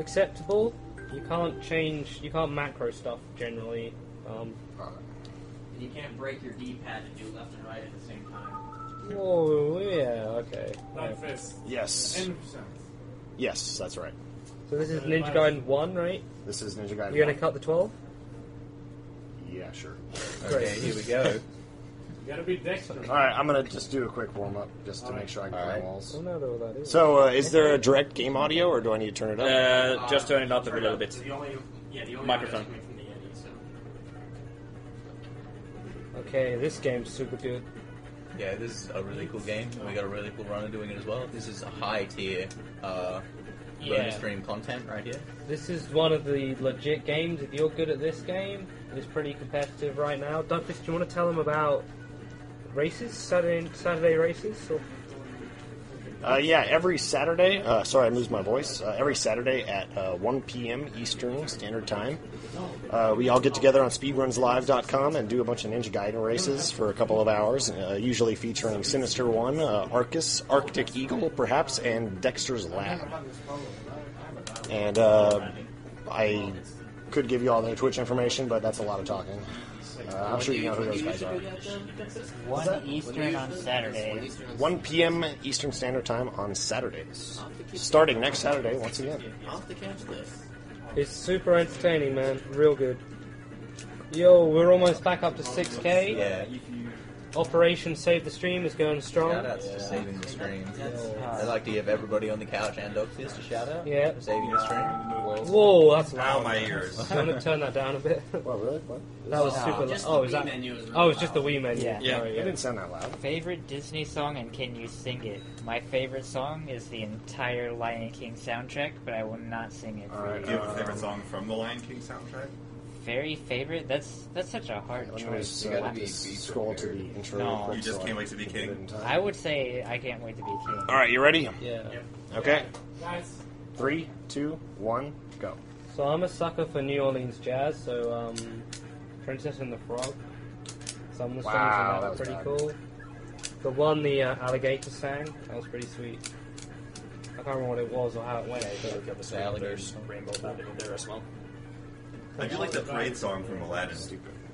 acceptable. You can't change. You can't macro stuff generally. Um, And you can't break your D-pad and do left and right at the same time. oh yeah, okay. Nine Yeah. fists. Yes. Ten percent. Yes, that's right. So this is Ninja Gaiden one, right? This is Ninja Gaiden. You're gonna 1. cut the twelve. Yeah, sure. Okay, here we go. You gotta be dexterous. All right, I'm gonna just do a quick warm up just to make sure I can All climb right. walls. I don't know what that is. So, uh, is there a direct game audio, or do I need to turn it up? Uh, just turn it up a little up. bit. The only, yeah, the only Microphone. audio's coming from the Yeti, so. Okay, this game's super good. Yeah, this is a really cool game. We got a really cool runner doing it as well. This is a high tier uh, Yeah. bonus stream content right here. This is one of the legit games. If you're good at this game, it's pretty competitive right now. Douglas, do you want to tell them about races, Saturday Saturday races? Or? Uh, yeah, every Saturday. Uh, sorry, I moved my voice. Uh, every Saturday at uh, 1 p.m. Eastern Standard Time, uh, we all get together on SpeedRunsLive.com and do a bunch of Ninja Gaiden races for a couple of hours. Uh, usually featuring Sinister One, Arcus, Arctic Eagle, perhaps, and Dexter's Lab. And I could give you all their Twitch information, but that's a lot of talking. Uh, I'm sure you know who those guys are. One Eastern on Saturday. 1 p.m. Eastern Standard Time on Saturdays. Starting next Saturday, once again. Have to catch this. It's super entertaining, man. Real good. Yo, we're almost back up to 6k. Yeah. Operation Save the Stream is going strong. Shout outs to saving the stream. I'd like to give everybody on the couch and Duckfist a shout out. Yeah. For saving the stream. Whoa, that's Now loud. my ears. Do you want to turn that down a bit? What, really? What? that was No, super loud. Just Oh, the is Wii that? menu is oh, really Oh, it's just the loud. Wii menu. Yeah. Yeah. Sorry, It didn't sound that loud. Favorite Disney song and can you sing it? My favorite song is the entire Lion King soundtrack, but I will not sing it for Alright, Do you have a favorite song from the Lion King soundtrack? Very favorite? That's that's such a hard Let me choice. just, You gotta be just beat scroll to the intro. No. You just so can't wait to be king. get it in time. I would say I can't wait to be king. All right, you ready? Yeah. Okay. Guys, Three, two, one, go. So I'm a sucker for New Orleans jazz. So um, Princess and the Frog. Some of the songs Wow, in that that were was pretty bad. cool. The one the uh, alligator sang, that was pretty sweet. I can't remember what it was or how it went. but- The alligators. Rainbow Bandit in there as well. I do like the parade song from Aladdin.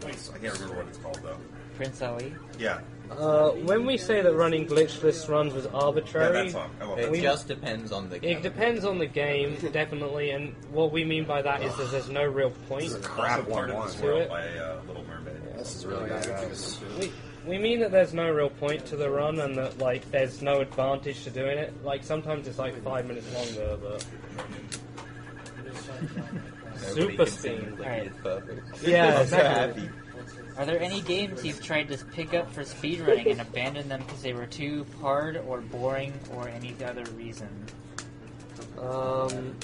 I can't remember what it's called though. Prince Ali. Yeah, Uh, when we say that running glitchless runs was yeah arbitrary, that song. I love It that. We- just depends on the game. it depends on the game, definitely. And what we mean by that is that there's no real point. This is a Also crap part one of one. this To world it. by uh, Little Mermaid. This is really bad, guys. We, we mean that there's no real point to the run and that like there's no advantage to doing it. Like sometimes it's like five minutes longer, but Nobody super can sing speed. Alright. Yeah, I'm so exactly. happy. Are there any games you've tried to pick up for speedrunning and abandoned them because they were too hard or boring or any other reason? Um,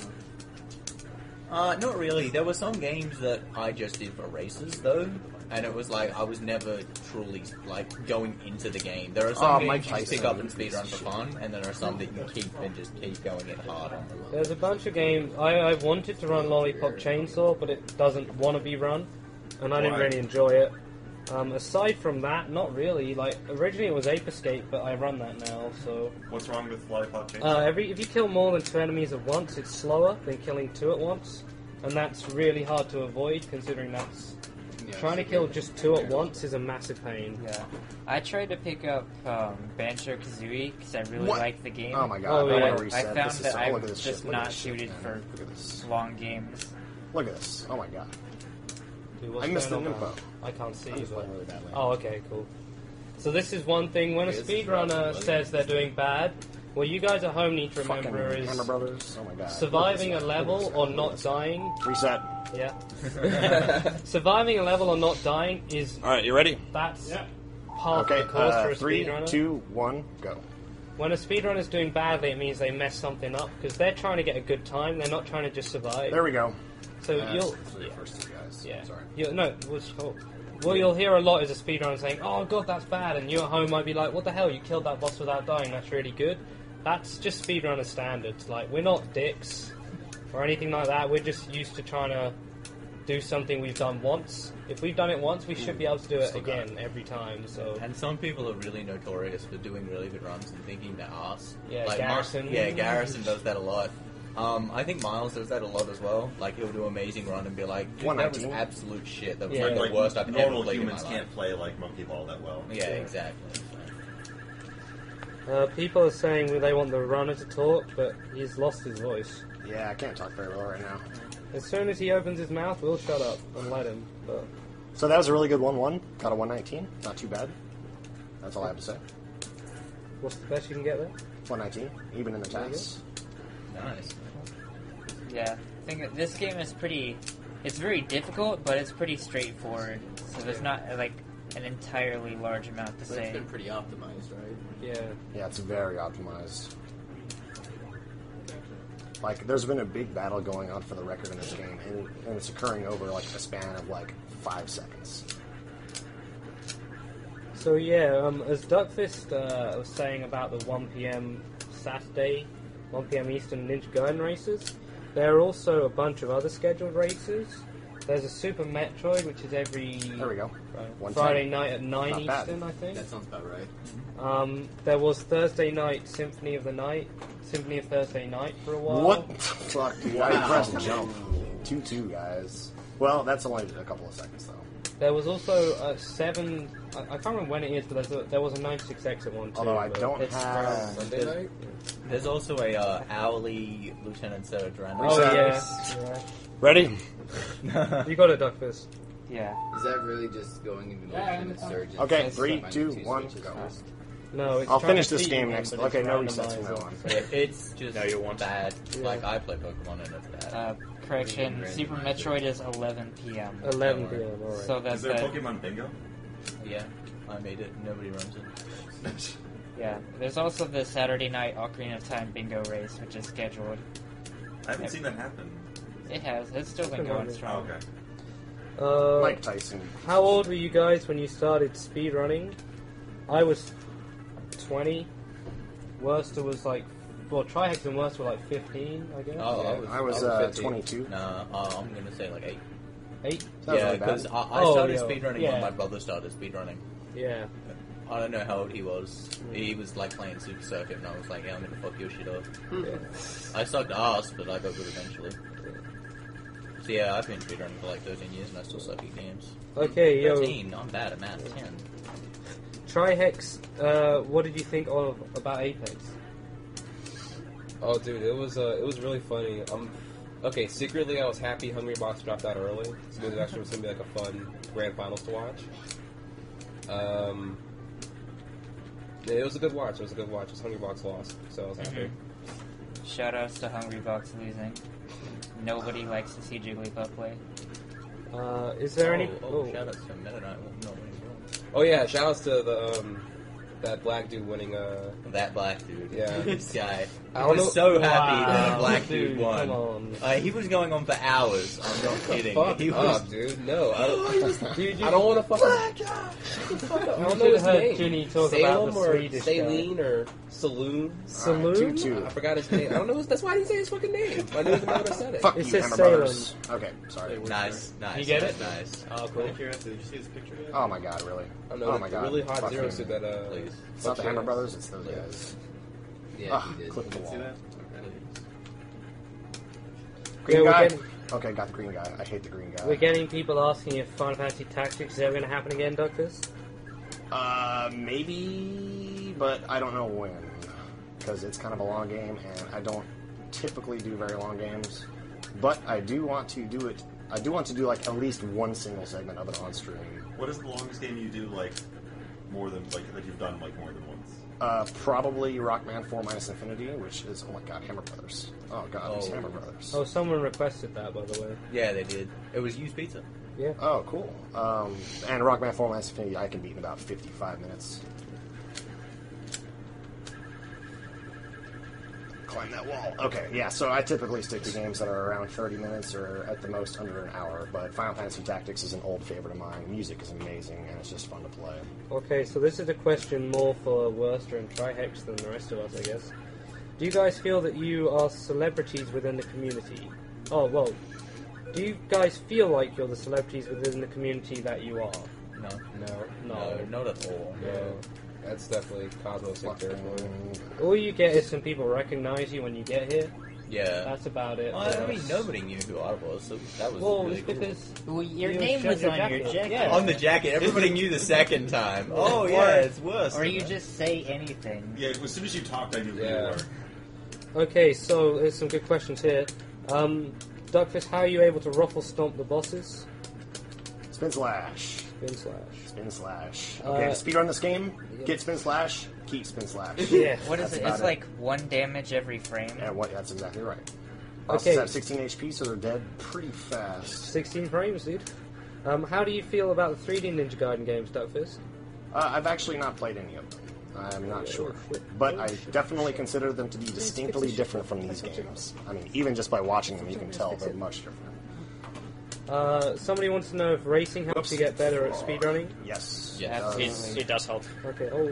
Uh, not really. There were some games that I just did for races, though, and it was like I was never truly like going into the game. There are some Oh, games Mike you just pick Tyson. up and speedrun for fun, and there are some that you keep and just keep going in hard on. there's a bunch of games. I, I wanted to run Lollipop Chainsaw, but it doesn't want to be run, and I didn't Why? really enjoy it. Um, aside from that, not really. Like originally it was Ape Escape, but I run that now. So What's wrong with Lollipop Chainsaw? uh, every if you kill more than two enemies at once, it's slower than killing two at once, and that's really hard to avoid considering that's trying to kill just two at once is a massive pain. Yeah. I tried to pick up um, Banjo Kazooie because I really What? liked the game. Oh my god! Oh, I yeah. want to reset. I found this is, that I'm look at this just shit. Look at not this shit, suited man. for Look at this. long games. Look at this. Oh my god. Dude, what's I missed going the on info. now? I can't see. I'm just but- playing really badly. Oh, okay, cool. So this is one thing. When a Here's speedrunner says they're doing bad, what you guys at home need to Fucking remember is Hammer Brothers. Oh my god. surviving a Look at this guy. level or not dying. Reset. Yeah. surviving a level or not dying is All right, you ready? that's yeah. half Okay. the course Uh, for a three, speedrunner. two, one, go. When a speedrunner's doing badly, it means they mess something up because they're trying to get a good time. They're not trying to just survive. There we go. so Uh, you'll for the first two guys. Yeah. Sorry. You, no, it was cool. Well, you'll hear a lot is a speedrunner saying, "Oh god, that's bad," and you at home might be like, "What the hell? You killed that boss without dying. That's really good." That's just speedrunner standards. Like we're not dicks or anything like that. We're just used to trying to do something we've done once. If we've done it once, we should be able to do it Still got again every time. So And some people are really notorious for doing really good runs and thinking they're ass. Yeah, like Garrison. Mark, yeah, Garrison does that a lot. Um, I think Miles does that a lot as well. Like he'll do amazing run and be like, "Dude, that was 119. absolute shit. That was Yeah. like the like worst I've ever normal played humans in my life." can't play like monkey ball that well. Yeah, exactly. Uh, people are saying they want the runner to talk, but he's lost his voice. Yeah, I can't talk very well right now. As soon as he opens his mouth, we'll shut up and let him. But So that was a really good 1 1. Got a 119. Not too bad. That's all I have to say. what's the best you can get there? 119, even in the tats. Nice. Yeah, I think that this game is pretty. It's very difficult, but it's pretty straightforward. So there's not like an entirely large amount to But say. it's been pretty optimized, right? Yeah. Yeah, it's very optimized. Like, there's been a big battle going on for the record in this game, and, and it's occurring over like a span of like five seconds. So yeah, um, as Duckfist uh, was saying about the 1 p.m. Saturday, 1 p.m. Eastern Ninja Gaiden races, there are also a bunch of other scheduled races. There's a Super Metroid, which is every There we go. 110. Friday night at 9 Not bad. Eastern, I think. That sounds about right. Um, there was Thursday night Symphony of the Night, Symphony of Thursday Night for a while. What the fuck, dude? I Wow. pressed jump. 2 2, guys. Well, that's only a couple of seconds, though. There was also a seven. I, I can't remember when it is, but there's a, there was a 96 exit one too. Although I but don't it's have- Sunday night? There's also a uh, hourly Lieutenant Serge Randall. Oh Reset. yeah, you're. Ready? you got it, Duckfist. Yeah. Is that really just going into Yeah, motion and it's surge? Okay, and three, finding two, two one, switches go. No, it's I'll trying finish to this beat game you, next. but Okay, no resets from randomizer. now on. It's just No, you won't. bad. Yeah. Like I play Pokemon and it's bad. Uh, correction. Super Metroid is 11 p.m. 11 Don't worry. p.m. All right. So Is that's there the, Pokemon Bingo? yeah, I made it. Nobody runs it. yeah. There's also the Saturday night Ocarina of Time bingo race, which is scheduled. I haven't seen that happen. It has. It's still been Been going running. Strong. okay. uh, Mike Tyson. how old were you guys when you started speedrunning? I was 20. Worcester was like, well, Trihex and Worcester were like 15, I guess. Oh, Yeah, I was, I was I was uh, 15. 22. Nah, uh, I'm gonna say like eight. Eight. That yeah, really bad. because I, I Oh, started yeah. speedrunning Yeah. when my brother started speedrunning. Yeah. I don't know how old he was. He was like playing Super Circuit, and I was like, "Yeah, I'm gonna fuck your shit up." yeah. I sucked ass, but I got good eventually. So yeah, I've been speedrunning for like 13 years, and I still suck at games. Okay, yo, 13, I'm bad at math. 10. Trihex. Uh, what did you think of about Apex? Oh, dude, it was uh, it was really funny. Um, okay, secretly I was happy Hungrybox dropped out early, so it actually was gonna be like a fun grand finals to watch. Um, yeah, it was a good watch. It was a good watch. It was Hungrybox lost, so I was happy. Shoutouts to Hungrybox losing. Nobody likes to see Jigglypuff play. Uh, is there oh, any? Oh, oh. shout out to Meta Knight. Well, no, winning. Oh yeah, shoutouts to the um, that black dude winning. Uh, That black dude. Yeah. this guy. I I was so happy that a black dude, dude, won. come on. Uh, he was going on for hours. I'm not kidding. fuck he was. up, dude. No, I don't. Dude, I don't want to fucking. I don't know his should name. Ginny talk Salem about the or Swedish guy. Saline or Saloon. Saloon? Two, two. I forgot his name. I don't know. His, that's why I didn't say his fucking name. I knew the man that said it. Fuck It you, says Hammer Salem. Brothers. Okay, sorry. Nice, nice. You get it? Nice. Oh, cool. Did you see his picture? Oh my god, really? Oh my god. really hot zero suit that uh. Please. It's not the Hammer. Brothers, it's those guys. Yeah, Ah, he did. clip the Did you see that? Green Yeah, we're guy. getting- Okay, got the green guy. I hate the green guy. We're getting people asking if Final Fantasy Tactics is ever going to happen again, Doctors. Uh, maybe, but I don't know when. Because it's kind of a long game, and I don't typically do very long games. But I do want to do it. I do want to do like at least one single segment of it on stream. What is the longest game you do like more than like that you've done like more than once? Uh, probably Rockman 4 minus Infinity, which is oh my god, Hammer Brothers. Oh god, these Oh. Hammer Brothers. Oh, someone requested that, by the way. Yeah, they did. It was used pizza. Yeah. Oh, cool. Um, and Rockman 4 minus Infinity, I can beat in about 55 minutes. Climb that wall. Okay, yeah, so I typically stick to games that are around 30 minutes or at the most under an hour, but Final Fantasy Tactics is an old favorite of mine. Music is amazing, and it's just fun to play. Okay, so this is a question more for Worcester and Trihex than the rest of us, I guess. Do you guys feel that you are celebrities within the community? Oh, well, do you guys feel like you're the celebrities within the community that you are? No. No, No, not at all. no. That's definitely Cosmos territory. Fucking- All you get is some people recognize you when you get here. Yeah. That's about it. Well, I mean, nobody knew who I was, so that was Well, really it's cool. because Well, your You name was your on your jacket. jacket. Yeah. On the jacket, everybody knew the second time. Oh yeah, it's worse. Or you just say anything. Yeah, as soon as you talked, I knew who Yeah. you were. Okay, so there's some good questions here. Um, Duckfist, how are you able to ruffle stomp the bosses? Spin slash. Spin slash. Spin slash. Uh, Okay, to speedrun this game, get spin slash, keep spin slash. Yeah. What is That's it? about It's like one damage every frame. Yeah, what, that's exactly right. Okay. Bosses have 16 HP, so they're dead pretty fast. 16 frames, dude. Um, how do you feel about the 3D Ninja Gaiden games, Duckfist? Uh, I've actually not played any of them. I'm not sure. But I definitely consider them to be distinctly different from these games. I mean, even just by watching them, you can tell they're much different. Uh, somebody wants to know if racing helps you get better at speedrunning. Yes. Yeah, it does. It does help. Okay. Oh,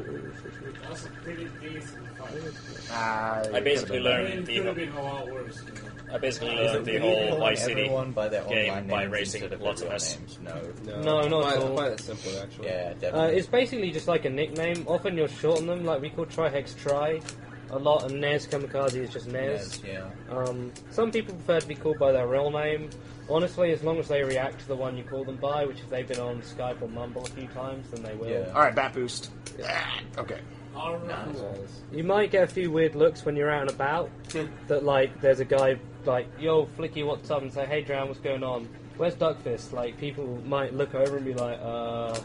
That's a pretty decent fight. Ah, I basically been. I mean, learned it the whole, been a lot worse. You know. I basically learned the whole calling Vice City by their game by racing instead of lots of real S. names? No. No, not I at all. I find it simpler, actually. Yeah, Uh, definitely. it's basically just like a nickname. Often you'll shorten them, like we call Trihex Try a lot, and Nez Kamikaze is just Nez. Yes, yeah. Um, some people prefer to be called by their real name. Honestly, as long as they react to the one you call them by, which if they've been on Skype or Mumble a few times, then they will. Yeah. All right, bat boost. Ah, Okay. All right. You might get a few weird looks when you're out and about. that like, there's a guy like, "Yo, Flicky, what's up?" and say, "Hey, Drown, what's going on? Where's Duckfist?" Like, people might look over and be like, "Uh."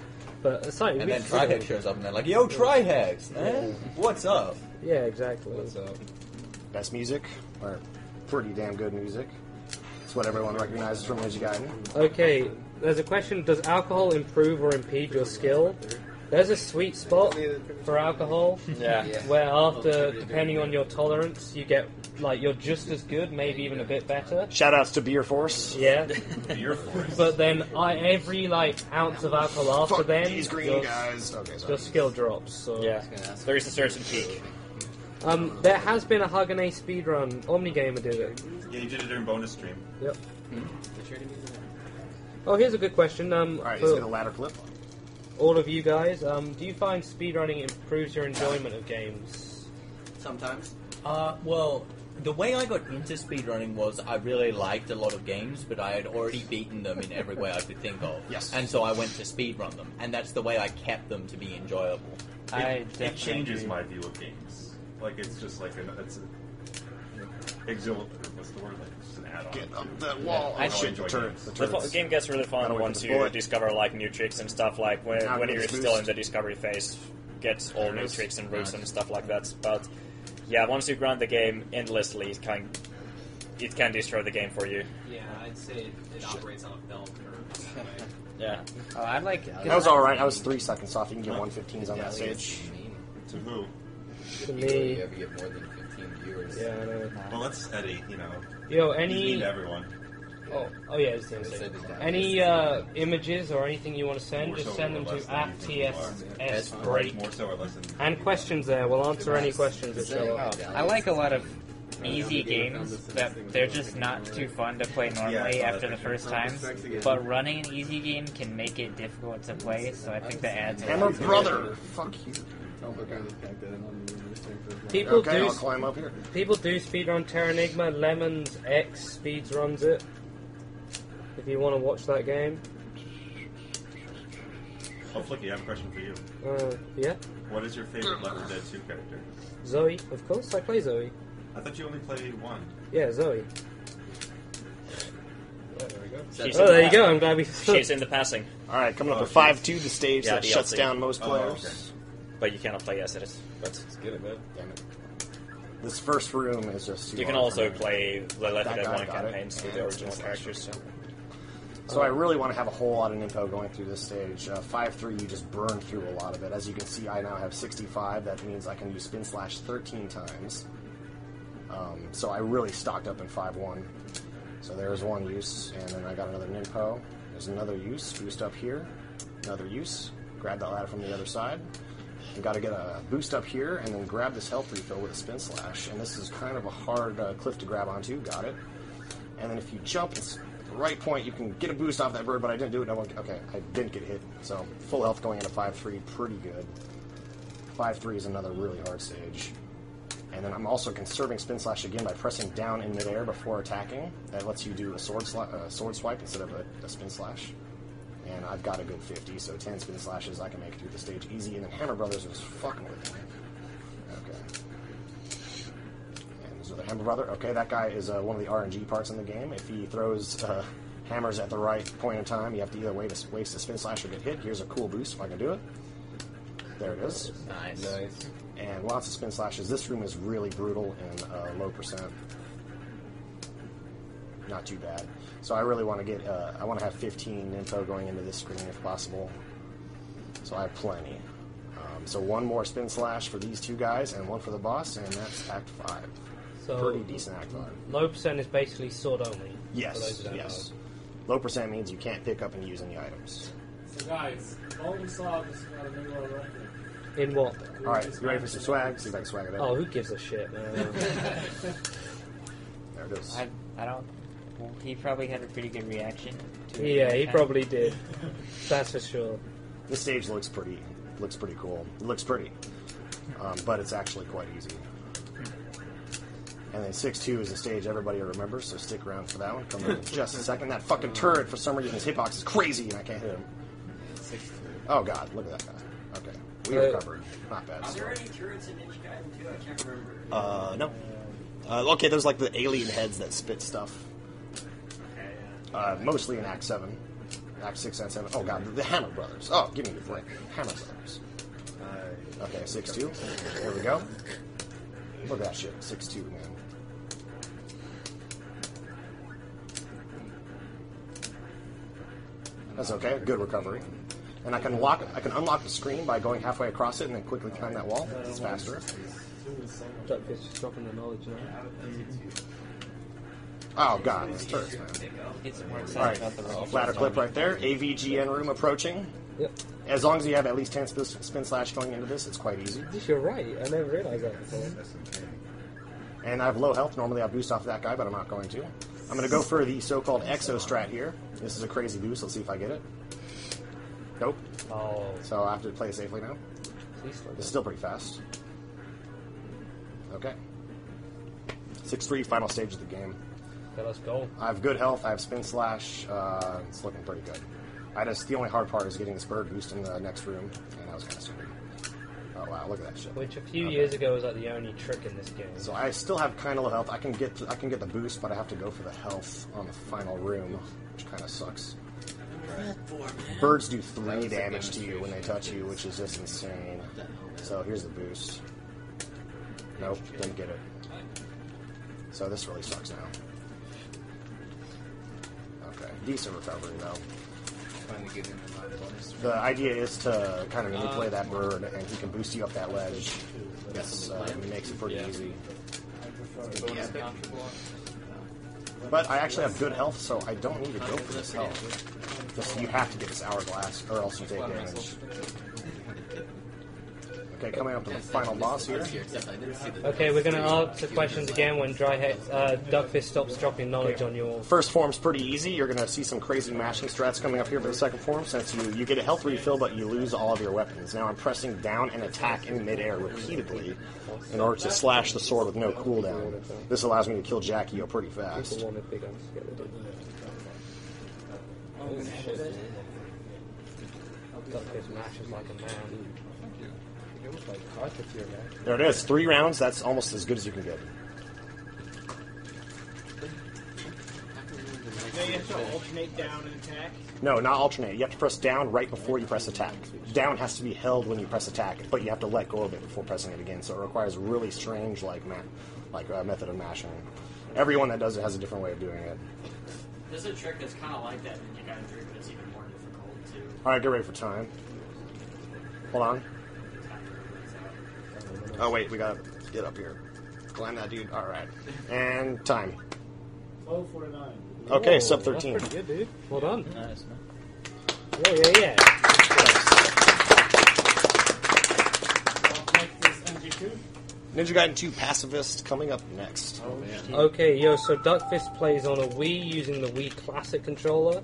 But it's like, And then Trihex shows up and they're like, "Yo, Trihex, man, what's up?" Yeah, exactly. What's up? Best music, or pretty damn good music. It's what everyone recognizes from Ninja Gaiden. Okay, there's a question: Does alcohol improve or impede your skill? There's a sweet spot for alcohol Yeah. where, after depending on your tolerance, you get like you're just as good, maybe even a bit better. Shout outs to Beer Force. Yeah, Beer Force. but then I every like ounce of alcohol after Fuck then, these green your, guys. Okay, sorry. your skill drops. So Yeah. There is a certain peak. Um, there has been a Hagane speedrun. Omnigamer did it. Yeah, you did it during bonus stream. Yep. Oh, here's a good question. Um, All right, for let's a ladder clip. all of you guys, um, do you find speedrunning improves your enjoyment of games? Sometimes. Uh, well, the way I got into speedrunning was I really liked a lot of games, but I had already beaten them in every way I could think of. Yes. And so I went to speedrun them, and that's the way I kept them to be enjoyable. I It, definitely it changes my view of games. Like it's just like an it's a exil. What's the word? Like it's just an add-on. Get up that wall. I oh, shit, enjoy the turret. games. The The fu- turrets. game gets really Gotta fun wait once the you bullet. discover like new tricks and stuff. Like when, Now when with you're this still boost. in the discovery phase, gets all new is. tricks and routes Nice. and stuff like that. But yeah, once you grind the game endlessly, it can it can destroy the game for you. Yeah, I'd say it, it operates on a bell curve. Yeah. Oh, I like. That was all right. I was three seconds off. You can get 115s on that stage. To who? To You me, ever get more than 15 viewers. yeah, I know. Well, that's Eddie. You know, Yo, he's mean any everyone. Oh, oh yeah, it's the same. Any uh, images or anything you want to send, More just so send them to than at you think you are. TSS break. so or less than. And questions there. We'll answer any questions that show up. I like a lot of easy games that they're just not too fun to play normally Yeah, after the first time. But running an easy game can make it difficult to play, so I think that adds a Hammer lot brother. Fuck you. People Okay, do I'll climb up here. people do speedrun Terranigma. Lemons X speeds runs it. If you want to watch that game, Oh, Flicky, I have a question for you. uh, yeah, What is your favorite Left 4 Dead 2 character? Zoe, of course, I play Zoe. I thought you only played one. Yeah, Zoe. Yeah, there we go. She's Oh, in there you go. I'm glad we. She's in the passing, All right, coming up Oh, to 5 2, the stage Yeah, that shuts DLC. down most Oh, players. okay. but you cannot play as it is. But Let's get it, man. Damn it. This first room is just too you can hard also me. play the Left 4 That Dead guy 1 got it. campaigns with the it's original just characters. So. So I really want to have a whole lot of ninpo going through this stage. Uh, 5-3, you just burn through a lot of it. As you can see, I now have 65. That means I can use spin slash 13 times. Um, so I really stocked up in 5-1. So there's one use, and then I got another Ninpo. There's another use, boost up here. Another use, grab that ladder from the other side. You got to get a boost up here, and then grab this health refill with a spin slash. And this is kind of a hard uh, cliff to grab onto. Got it. And then if you jump it's at the right point, you can get a boost off that bird, but I didn't do it. No one, okay, I didn't get hit. So full health going into 5-3, pretty good. 5-3 is another really hard stage. And then I'm also conserving spin slash again by pressing down in midair before attacking. That lets you do a sword sli- uh, sword swipe instead of a, a spin slash. And I've got a good 50, so 10 spin slashes I can make through the stage easy. And then Hammer Brothers was fucking with me. Okay. And there's another Hammer Brother. Okay, that guy is uh, one of the RNG parts in the game. If he throws uh, hammers at the right point in time, you have to either wait a, waste a spin slash or get hit. Here's a cool boost if I can do it. There it is. Nice. Nice. And lots of spin slashes. This room is really brutal and uh, low percent. Not too bad. So I really want to get. Uh, I want to have 15 ninpo going into this screen if possible. So I have plenty. Um, so one more spin slash for these two guys and one for the boss, and that's Act Five. So Pretty decent Act Five. low percent is basically sword only. for those Yes. who don't Yes. Low percent means you can't pick up and use any items. So guys, Golden Saw just got a new world record. Know. In what? All right, you ready for some swag? See if I can swag it Oh, who gives a shit, man? There it is. I, I don't. Well, he probably had a pretty good reaction. to it yeah, he time. probably did. That's for sure. This stage looks pretty looks pretty cool. It looks pretty, um, but it's actually quite easy. And then six two is a stage everybody remembers, so stick around for that one. Come in just a second. That fucking turret for some reason his hitbox is crazy and I can't hit him. Oh god, look at that guy. Okay, we Uh, recovered. Not bad. Are there any turrets in Ninja Gaiden 2? I can't remember. Uh, no. Uh, okay, there's like the alien heads that spit stuff. Okay, Uh, mostly in Act Seven, Act Six and Seven. Oh god, the Hammer Brothers. Oh, give me the break. Hammer Brothers. Okay, six two. There we go. Look at that shit. Six two, man. That's okay. Good recovery. And I can lock. I can unlock the screen by going halfway across it and then quickly climb that wall. It's faster. Duckfist is dropping the knowledge now. Oh god, these turrets, man. Get some more excited All right, about the roll. ladder clip right there. AVGN room approaching. Yep. As long as you have at least 10 spin, spin slash going into this, it's quite easy. You're right. I never realized that before. And I have low health. Normally I boost off of that guy, but I'm not going to. I'm going to go for the so-called Exo strat here. This is a crazy boost. Let's see if I get it. Nope. Oh, So I have to play safely now. please slow It's still pretty fast. Okay. 6-3, final stage of the game. Okay, let's go. I have good health. I have spin slash. Uh, it's looking pretty good. I just the only hard part is getting this bird boost in the next room, and that was kind of stupid. Oh wow, look at that shit. Which a few Okay. years ago was like the only trick in this game. So I still have kind of low health. I can get I can get the boost, but I have to go for the health on the final room, which kind of sucks. Birds do three damage to you when they touch you, which is just insane. So here's the boost. Nope, didn't get it. So this really sucks now. Okay, decent recovery though. Finally give him a bonus. The idea is to kind of manipulate that bird, and he can boost you up that ledge. Yes, uh, it makes it pretty easy. But I actually have good health, so I don't need to go for this health. Just you have to get this hourglass, or else you take damage. Okay, coming up to the final boss here. Except I didn't see the Okay, we're going to answer questions again when Dry Head, uh, Duckfist stops dropping knowledge on you all. First form's pretty easy. You're going to see some crazy mashing strats coming up here for the second form, since you, you get a health refill, but you lose all of your weapons. Now I'm pressing down and attack in midair repeatedly in order to slash the sword with no cooldown. This allows me to kill Jaquio pretty fast. People wanted big guns together, didn't they? Duckfist mashes like a man. It was like hard to man. There it is. Three rounds. That's almost as good as you can get. Now you have to alternate down and attack. No, not alternate. You have to press down right before you press attack. Down has to be held when you press attack, but you have to let go of it before pressing it again. So it requires really strange, like, ma- like uh, method of mashing. Everyone that does it has a different way of doing it. There's a trick that's kind of like that in Ninja Gaiden 3, but it's even more difficult too. All right, get ready for time. Hold on. Oh wait, we gotta get up here. Climb that dude. All right, and time. 1249. Okay, Whoa, sub that's 13. pretty good, dude. Well done. Nice, man. Yeah, yeah, yeah. What next is NG2? Ninja Gaiden 2 Pacifist coming up next. Okay, yo, so Duckfist plays on a Wii using the Wii Classic controller.